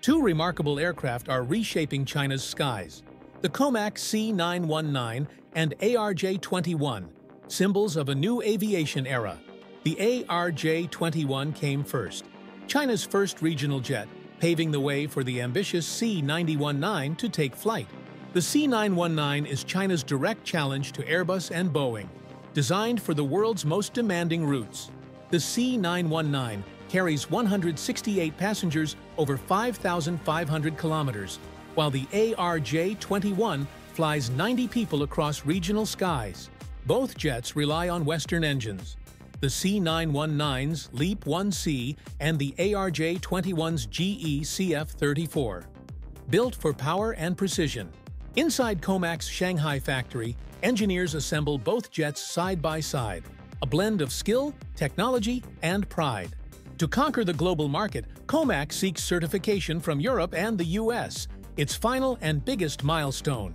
Two remarkable aircraft are reshaping China's skies. The Comac C919 and ARJ-21, symbols of a new aviation era. The ARJ-21 came first, China's first regional jet, paving the way for the ambitious C919 to take flight. The C919 is China's direct challenge to Airbus and Boeing, designed for the world's most demanding routes. The C919 carries 168 passengers over 5,500 kilometers, while the ARJ-21 flies 90 people across regional skies. Both jets rely on Western engines. The C919's LEAP 1C and the ARJ-21's GE CF-34. Built for power and precision. Inside Comac's Shanghai factory, engineers assemble both jets side by side, a blend of skill, technology, and pride. To conquer the global market, Comac seeks certification from Europe and the US, its final and biggest milestone.